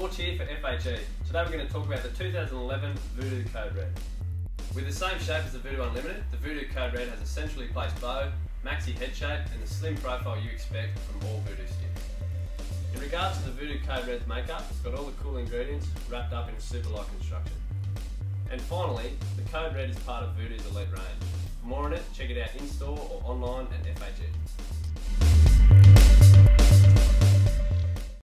Sports here for FHE. Today we're going to talk about the 2011 Voodoo Code Red. With the same shape as the Voodoo Unlimited, the Voodoo Code Red has a centrally placed bow, maxi head shape and the slim profile you expect from all Voodoo sticks. In regards to the Voodoo Code Red's makeup, it's got all the cool ingredients wrapped up in a super light construction. And finally, the Code Red is part of Voodoo's Elite range. For more on it, check it out in-store or online